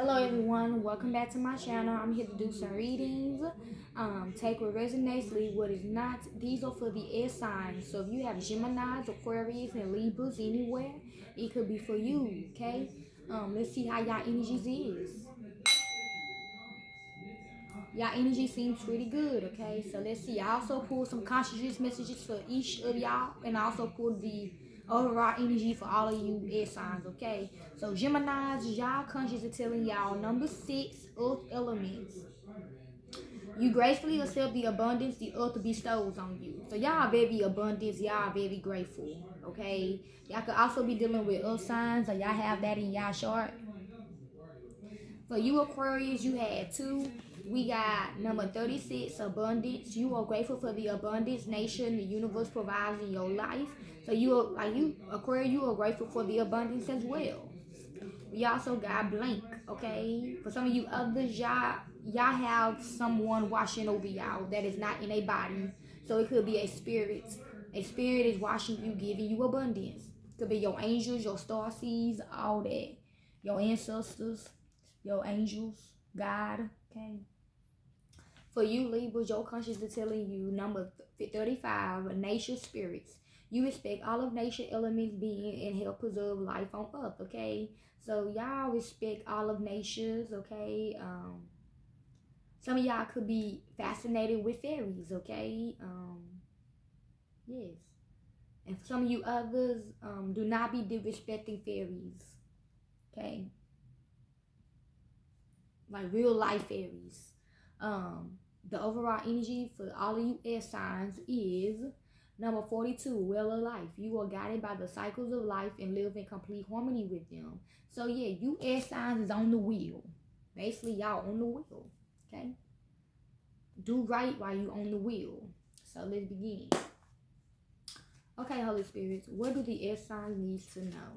Hello everyone, welcome back to my channel. I'm here to do some readings. Um, take what resonates, leave what is not. These are for the air signs. So if you have Geminis, Aquarius, and Libras anywhere, it could be for you, okay? Um, let's see how y'all energies is. Y'all energy seems pretty good, okay? So let's see. I also pulled some consciousness messages for each of y'all, and I also pulled the Oh, overall energy for all of you air signs, okay? So Geminis, y'all conscious are telling y'all number six, earth elements. You gracefully accept the abundance the earth bestows on you. So y'all very abundant, y'all very grateful, okay? Y'all could also be dealing with earth signs, or y'all have that in y'all chart. For you Aquarius, you had two. We got number 36, abundance. You are grateful for the abundance nation the universe provides in your life. So you are like you Aquarius, you are grateful for the abundance as well. We also got blank, okay? For some of you others, y'all y'all have someone watching over y'all that is not in a body. So it could be a spirit. A spirit is watching you, giving you abundance. Could be your angels, your star seeds, all that. Your ancestors, your angels, God, okay? For you, Libras, your conscience is telling you, number 35, nature spirits. You respect all of nature elements being and help preserve life on earth, okay? So y'all respect all of natures, okay? Um, some of y'all could be fascinated with fairies, okay? Um, yes. And some of you others, um, do not be disrespecting fairies, okay? Like real life fairies. Um, the overall energy for all of you air signs is number 42, well of life. You are guided by the cycles of life and live in complete harmony with them. So yeah, you air signs is on the wheel. Basically, y'all on the wheel. Okay? Do right while you on the wheel. So let's begin. Okay, Holy Spirit, what do the air signs need to know?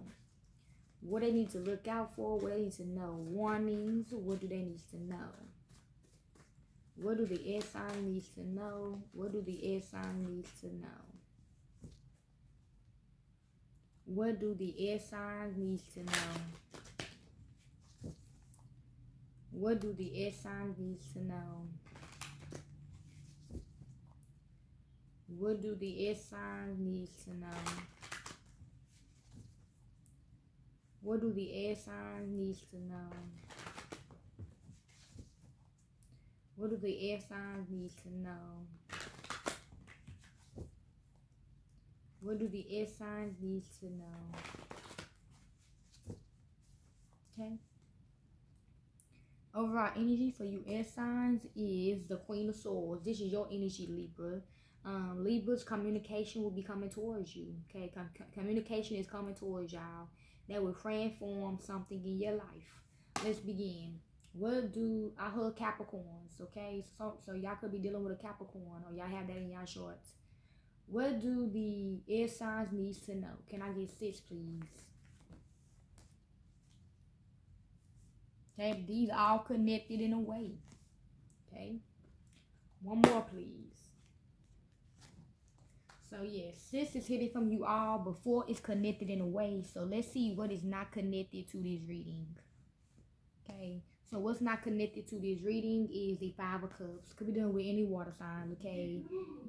What they need to look out for? What they need to know? Warnings? What do they need to know? What do the air sign needs to know? What do the air sign needs to know? What do the air signs needs to know? What do the air signs needs to know? What do the air signs needs to know? What do the air signs needs to know? What do the air signs need to know? What do the air signs need to know? Okay. Overall energy for you air signs is the Queen of Swords. This is your energy, Libra. Um, Libra's communication will be coming towards you. Okay, Com communication is coming towards y'all. That will transform something in your life. Let's begin. What do I heard Capricorns? Okay, so so y'all could be dealing with a Capricorn, or y'all have that in y'all shorts. What do the air signs need to know? Can I get six, please? Okay, these all connected in a way. Okay, one more, please. So yes, sis is hidden from you all before it's connected in a way. So let's see what is not connected to this reading. Okay. So what's not connected to this reading is the Five of Cups. Could be done with any water sign, okay?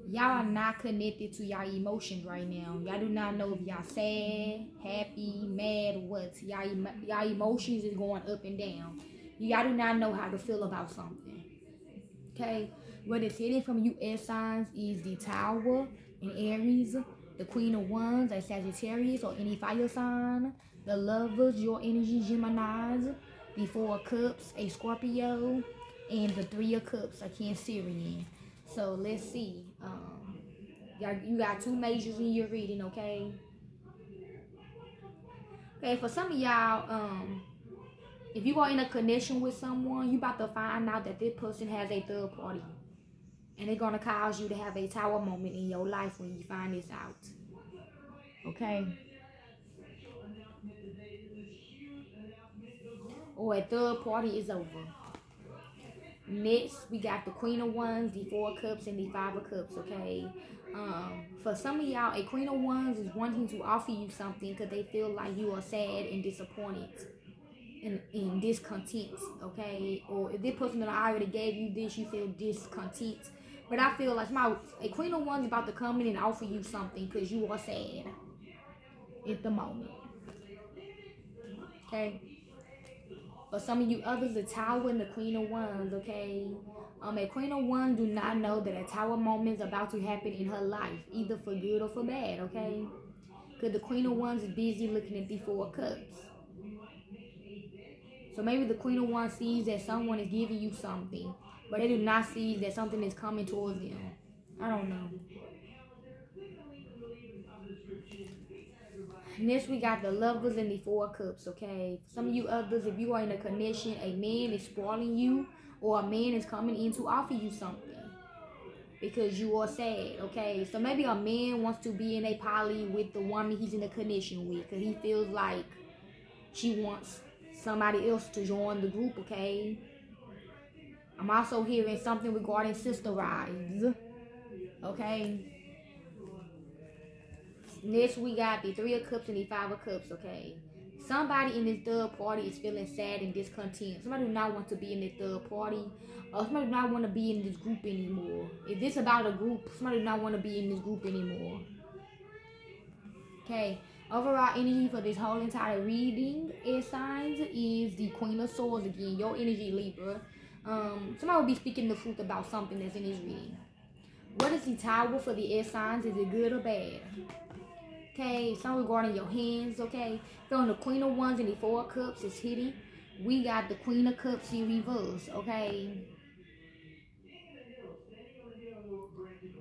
Y'all are not connected to y'all emotions right now. Y'all do not know if y'all sad, happy, mad, what. Y'all y'all emotions is going up and down. Y'all do not know how to feel about something. Okay? What is hidden from you air signs is the Tower in Aries, the Queen of Wands, a Sagittarius or any fire sign, the Lovers, your energy, Geminis, the Four of Cups, a Scorpio, and the Three of Cups, a Cancerian. So let's see. Um, you got two majors in your reading, okay? Okay, for some of y'all, um, if you are in a connection with someone, you about to find out that this person has a third party. And they're going to cause you to have a tower moment in your life when you find this out. Okay? Or a third party is over. Next, we got the Queen of Wands, the Four Cups, and the Five of Cups, okay? Um, for some of y'all, a Queen of Wands is wanting to offer you something because they feel like you are sad and disappointed. and, in discontent, okay? Or if this person that I already gave you this, you feel discontent. But I feel like my a queen of wands about to come in and offer you something because you are sad at the moment. Okay. But some of you others, the tower and the queen of wands, okay? Um, a queen of wands do not know that a tower moment is about to happen in her life, either for good or for bad, okay? Because the queen of wands is busy looking at the four cups. So maybe the Queen of Wands sees that someone is giving you something, but they do not see that something is coming towards them. I don't know. Next, we got the lovers and the four cups, okay? Some of you others, if you are in a connection, a man is spoiling you, or a man is coming in to offer you something because you are sad, okay? So maybe a man wants to be in a poly with the woman he's in a connection with because he feels like she wants somebody else to join the group, okay? I'm also hearing something regarding sister rise, okay? Next, we got the Three of Cups and the Five of Cups, okay? Somebody in this third party is feeling sad and discontent. Somebody do not want to be in this third party. Or somebody do not want to be in this group anymore. If this about a group, somebody do not want to be in this group anymore. Okay. Overall energy for this whole entire reading is signs is the Queen of Swords again. Your energy, Libra. Um, somebody will be speaking the truth about something that's in this reading. What is the tower for the air signs? Is it good or bad? Okay, some regarding your hands, okay? Throwing the Queen of Wands and the Four Cups is hitting. We got the Queen of Cups in reverse, okay?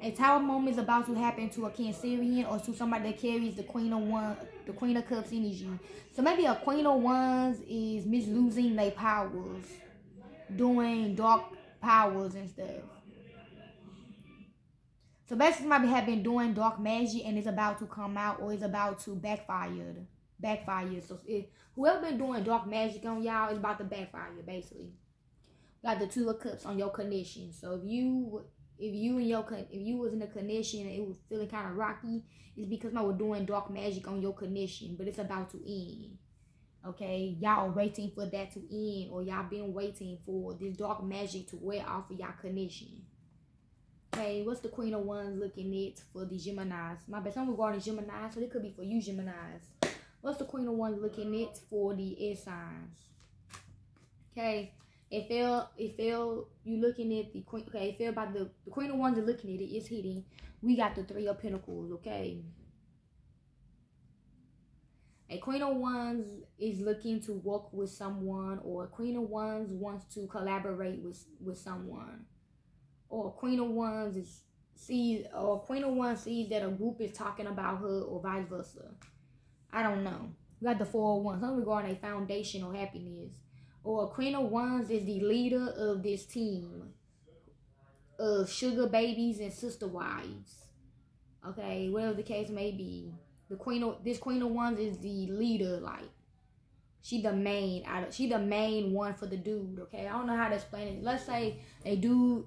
A tower moment is about to happen to a Cancerian or to somebody that carries the Queen of Wands, the Queen of Cups energy. So maybe a Queen of Wands is misusing their powers, doing dark powers and stuff. So basically, somebody have been doing dark magic and it's about to come out or it's about to backfire. Backfire. So whoever been doing dark magic on y'all is about to backfire, basically. Got the two of cups on your condition. So if you if you and your if you was in a condition and it was feeling kind of rocky, it's because I was doing dark magic on your condition, but it's about to end. Okay, y'all waiting for that to end, or y'all been waiting for this dark magic to wear off of y'all connection. Okay, what's the Queen of Wands looking at for the Geminis? My best, I'm regarding Gemini, so it could be for you Geminis. What's the Queen of Wands looking at for the air signs? Okay, it fell, it fell, you looking at the queen, okay, it fell by the, the queen of wands are looking at it, it's hitting. We got the three of pentacles, okay. A queen of wands is looking to work with someone or a queen of wands wants to collaborate with, with someone. Or queen of wands is sees, or queen of wands sees that a group is talking about her or vice versa. I don't know. We got the four of wands, something regarding a foundational happiness or Queen of Wands is the leader of this team of sugar babies and sister wives. Okay, whatever the case may be. The Queen of this Queen of Wands is the leader, like she the main out of she the main one for the dude, okay? I don't know how to explain it. Let's say a dude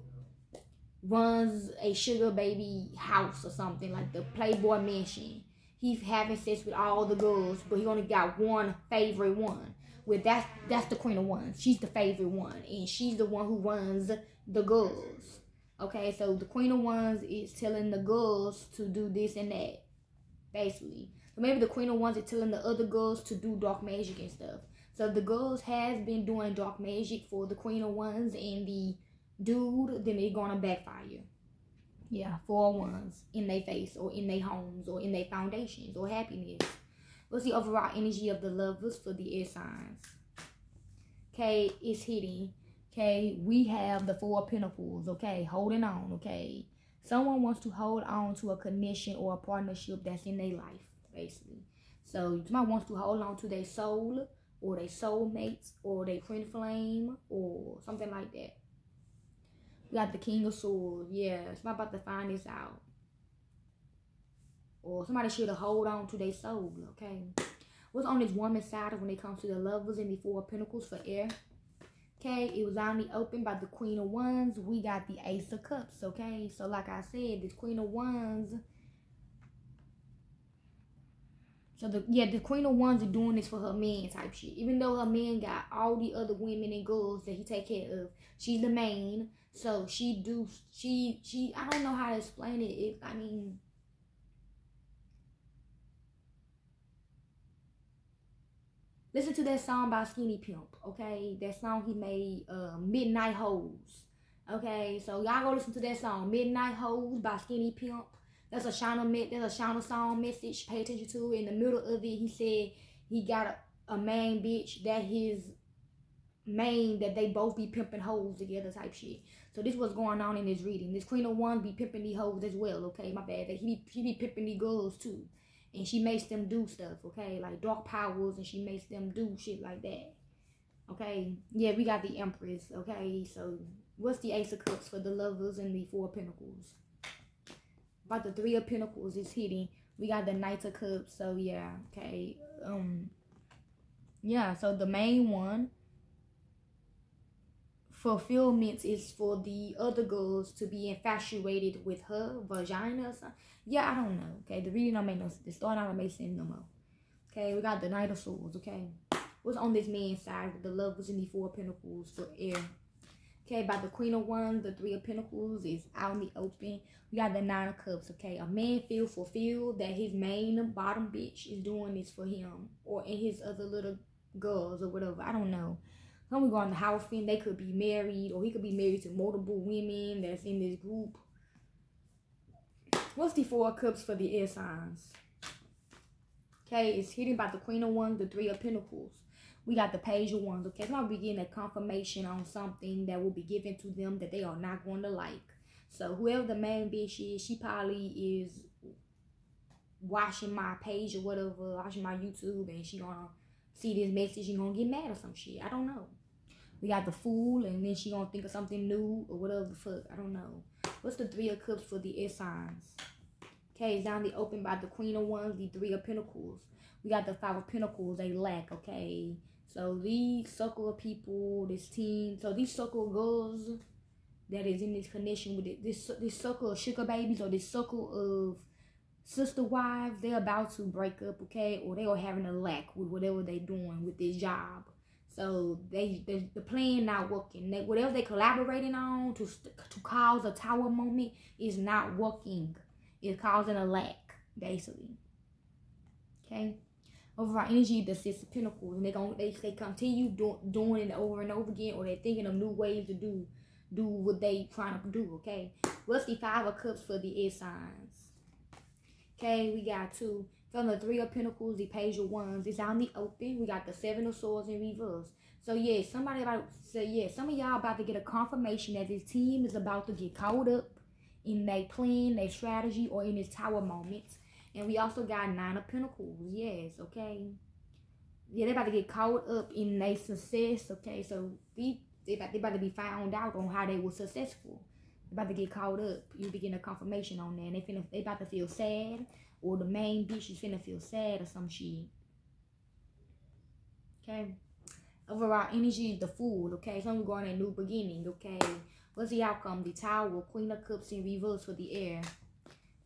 runs a sugar baby house or something, like the Playboy mansion. He's having sex with all the girls, but he only got one favorite one with that's that's the queen of wands. She's the favorite one, and she's the one who runs the girls. Okay, so the queen of wands is telling the girls to do this and that, basically. So maybe the queen of wands is telling the other girls to do dark magic and stuff. So the girls has been doing dark magic for the queen of wands and the dude, then they gonna backfire. Yeah, four wands in their face or in their homes or in their foundations or happiness. What's the overall energy of the lovers for the air signs? Okay, it's hitting. Okay, we have the four pentacles. Okay, holding on. Okay, someone wants to hold on to a connection or a partnership that's in their life, basically. So somebody wants to hold on to their soul or their soulmates or their twin flame or something like that. Got the King of Swords. Yeah, somebody about to find this out or somebody should hold on to their soul, okay? What's on this woman's side when it comes to the lovers and the four pentacles for air? Okay, it was only opened by the Queen of Wands. We got the Ace of Cups, okay? So like I said, this Queen of Wands So the yeah, the Queen of Wands is doing this for her man type shit. Even though her man got all the other women and girls that he take care of, she's the main. So she do she she I don't know how to explain it. If I mean Listen to that song by Skinny Pimp, okay? That song he made, uh, Midnight Hoes. Okay, so y'all go listen to that song, Midnight Hoes by Skinny Pimp. That's a Shauna that's a Shauna song message. Pay attention to. In the middle of it, he said he got a, a main bitch that his main that they both be pimping hoes together type shit. So this was going on in this reading. This Queen of One be pimping these hoes as well, okay? My bad. That He be, he be pimping these girls too and she makes them do stuff, okay? Like dark powers, and she makes them do shit like that. Okay, yeah, we got the Empress. Okay, so what's the Ace of Cups for the lovers and the Four Pentacles? About the Three of Pentacles is hitting. We got the Knight of Cups. So yeah, okay. Um, yeah. So the main one fulfillment is for the other girls to be infatuated with her vagina. Yeah, I don't know. Okay, the reading don't make no sense. The story don't make sense no more. Okay, we got the Knight of Swords. Okay, what's on this man's side with the lovers in the Four of Pentacles for air? Okay, by the Queen of Wands, the Three of Pentacles is out in the open. We got the Nine of Cups. Okay, a man feel fulfilled that his main bottom bitch is doing this for him or in his other little girls or whatever. I don't know. Some we go on the house thing. They could be married or he could be married to multiple women that's in this group. What's the four cups for the air signs? Okay, it's hidden by the queen of wands, the three of pentacles. We got the page of wands. Okay, so I'll be getting a confirmation on something that will be given to them that they are not going to like. So whoever the main bitch is, she probably is watching my page or whatever, watching my YouTube, and she gonna see this message and gonna get mad or some shit. I don't know. We got the fool, and then she gonna think of something new or whatever the fuck. I don't know. What's the three of cups for the air signs? Okay, it's down the open by the queen of wands, the three of pentacles. We got the five of pentacles, they lack, okay? So these circle of people, this team, so these circle of girls that is in this connection with it, this this circle of sugar babies or this circle of sister wives, they're about to break up, okay? Or they are having a lack with whatever they're doing with this job. So they, the plan not working. They, whatever they collaborating on to to cause a tower moment is not working. It's causing a lack, basically. Okay. Overall energy, the six of pentacles, and they going they they continue do, doing it over and over again, or they're thinking of new ways to do do what they trying to do. Okay. What's the five of cups for the air signs? Okay, we got two. From the Three of Pentacles, the Page of Wands. It's in the open. We got the Seven of Swords in reverse. So, yeah, somebody about say, yeah, some of y'all about to get a confirmation that this team is about to get caught up in their plan, their strategy, or in this tower moment. And we also got Nine of Pentacles. Yes, okay. Yeah, they about to get caught up in their success, okay? So, they, they, about, they about to be found out on how they were successful about to get caught up. You begin a confirmation on that. And they finna they about to feel sad. Or the main bitch is finna feel sad or some shit. Okay. Overall energy is the fool, okay? So I'm going a new beginning, okay? What's the outcome? The tower, queen of cups in reverse for the air.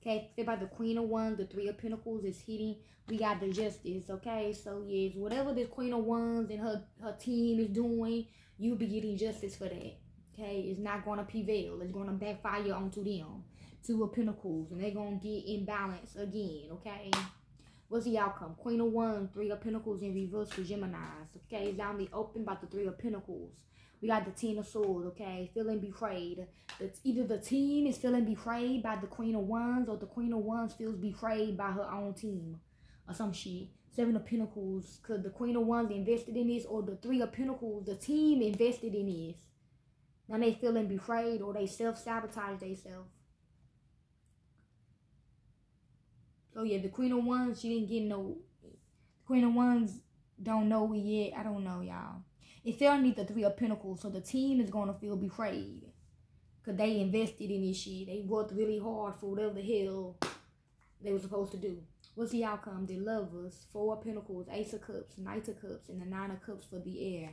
Okay, fit by the queen of wands, the three of pentacles is hitting. We got the justice, okay? So yes, whatever this queen of wands and her, her team is doing, you'll be getting justice for that okay, It's not going to prevail. It's going to backfire onto them. Two of Pentacles, and they're going to get in balance again, okay? What's the outcome? Queen of Wands, Three of Pentacles in reverse for Geminis, okay? It's down the open by the Three of Pentacles. We got the Ten of Swords, okay? Feeling betrayed. It's either the team is feeling betrayed by the Queen of Wands or the Queen of Wands feels betrayed by her own team or some shit. Seven of Pentacles, because the Queen of Wands invested in this or the Three of Pentacles, the team invested in this. Now they feeling betrayed or they self-sabotage themselves. So yeah, the Queen of Wands, she didn't get no... The Queen of Wands don't know it yet. I don't know, y'all. It fell underneath the Three of Pentacles, so the team is going to feel betrayed. Because they invested in this shit. They worked really hard for whatever the hell they were supposed to do. What's the outcome? The lovers, Four of Pentacles, Ace of Cups, Knight of Cups, and the Nine of Cups for the air.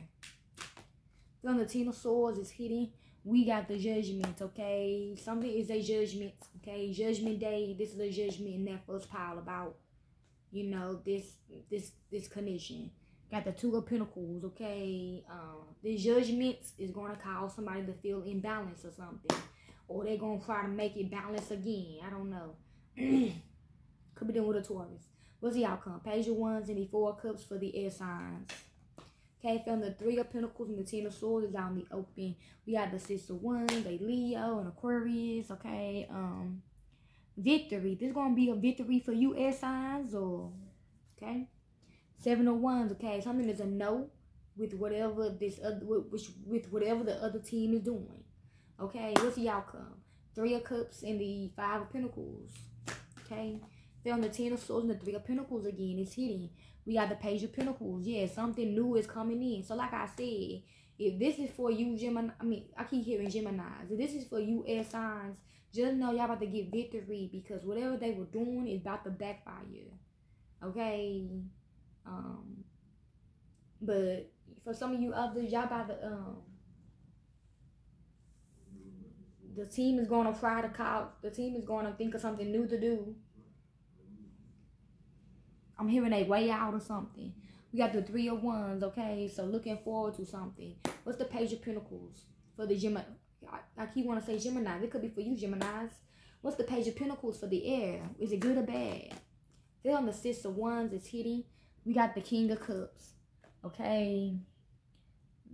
Then the Ten of Swords is hitting. We got the judgment, okay? Something is a judgment, okay? Judgment day. This is a judgment in that first pile about you know, this this this condition. Got the two of pentacles, okay? Um, the judgments is gonna cause somebody to feel imbalanced or something. Or they're gonna try to make it balance again. I don't know. Could be dealing with a Taurus. What's the outcome? Page of Wands and the Four of Cups for the air signs. Okay, from the Three of Pentacles and the Ten of Swords is in the open. We got the Six of Wands, a Leo, and Aquarius. Okay, um, victory. This is gonna be a victory for you, air signs, or okay. Seven oh of Wands. Okay, something is a no with whatever this other with, with whatever the other team is doing. Okay, what's the outcome? Three of Cups and the Five of Pentacles. Okay, on the Ten of Swords and the Three of Pentacles again. It's hitting. We got the Page of Pentacles. Yeah, something new is coming in. So like I said, if this is for you, Gemini, I mean, I keep hearing Geminis. If this is for you, air signs, just know y'all about to get victory because whatever they were doing is about to backfire. Okay? Um, but for some of you others, y'all by the um, the team is going to try to call, the team is going to think of something new to do I'm hearing a way out or something. We got the three of wands, okay? So looking forward to something. What's the page of pentacles for the Gemini? I, I keep want to say Gemini. It could be for you, Geminis. What's the page of pentacles for the air? Is it good or bad? On the six of wands is hitting. We got the king of cups, okay?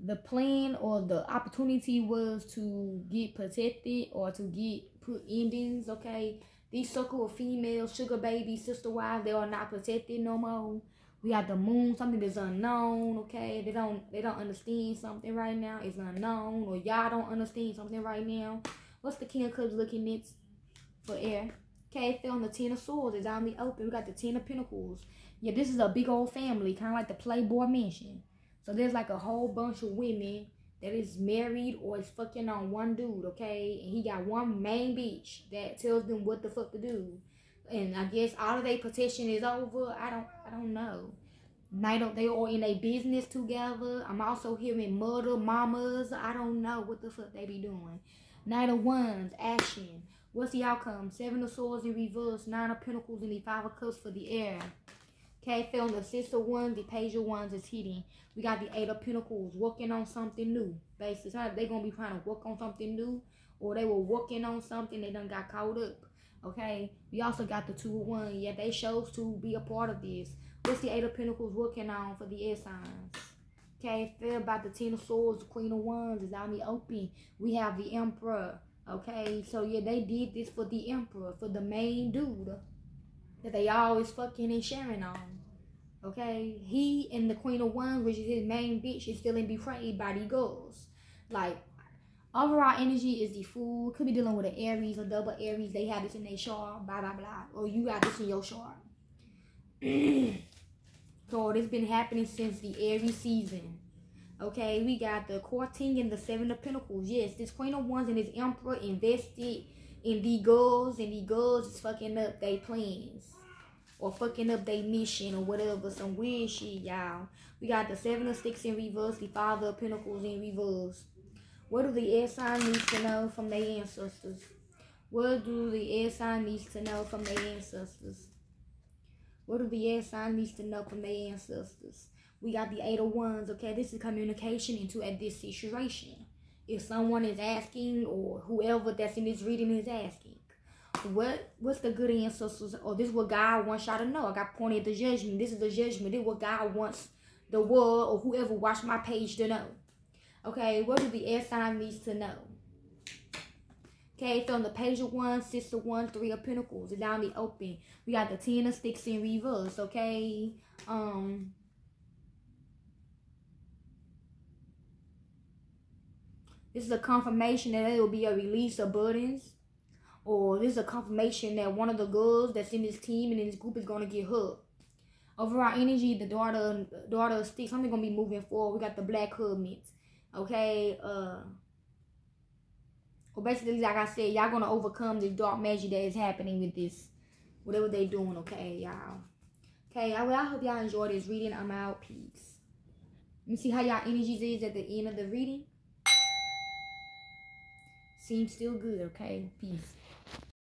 The plan or the opportunity was to get protected or to get put endings, okay? These circle of females, sugar babies, sister wives, they are not protected no more. We got the moon, something that's unknown, okay? They don't they don't understand something right now. It's unknown. Or y'all don't understand something right now. What's the King of Cups looking at for air? Okay, fell on the Ten of Swords. It's in the open. We got the Ten of Pentacles. Yeah, this is a big old family, kind of like the Playboy Mansion. So there's like a whole bunch of women that is married or is fucking on one dude, okay? And he got one main bitch that tells them what the fuck to do. And I guess all of their protection is over. I don't I don't know. Night they all in a business together. I'm also hearing mother, mamas. I don't know what the fuck they be doing. Knight of Wands, action. What's the outcome? Seven of Swords in reverse, Nine of Pentacles, and the Five of Cups for the air. Okay, fell the of Wands, the Page of is hitting. We got the Eight of Pentacles, working on something new. Basically, they going to be trying to work on something new, or they were working on something, they done got caught up. Okay, we also got the Two of Wands. Yeah, they chose to be a part of this. What's the Eight of Pentacles working on for the air signs? Okay, feel about the Ten of Swords, the Queen of Wands is out in the open. We have the Emperor. Okay, so yeah, they did this for the Emperor, for the main dude that they always fucking and sharing on. Okay, he and the Queen of Wands, which is his main bitch, is feeling betrayed by these girls. Like overall energy is the fool. Could be dealing with an Aries or double Aries. They have this in their chart. Blah blah blah. Or you got this in your chart. so it's been happening since the Aries season. Okay, we got the courting and the Seven of Pentacles. Yes, this Queen of Wands and this Emperor invested in the girls, and the girls is fucking up their plans or fucking up their mission or whatever. Some weird shit, y'all. We got the Seven of Sticks in reverse, the Father of Pentacles in reverse. What do the air sign needs to know from their ancestors? What do the air sign needs to know from their ancestors? What do the air sign needs to know from their ancestors? We got the Eight of Wands, okay? This is communication into a this situation if someone is asking or whoever that's in this reading is asking what what's the good ancestors or this is what god wants y'all to know i got pointed the judgment this is the judgment this is what god wants the world or whoever watched my page to know okay what do the air sign needs to know Okay, so on the page of one, six one, three of pentacles. It's down the open. We got the ten of sticks in reverse. Okay. Um This is a confirmation that it will be a release of burdens. Or this is a confirmation that one of the girls that's in this team and in this group is going to get hooked. Overall energy, the daughter, daughter of something going to be moving forward. We got the black hermits. Okay. Uh, well, basically, like I said, y'all going to overcome this dark magic that is happening with this. Whatever they doing, okay, y'all. Okay, I, well, I hope y'all enjoyed this reading. I'm out. Peace. Let me see how y'all energies is at the end of the reading. Seems still good, okay? Peace.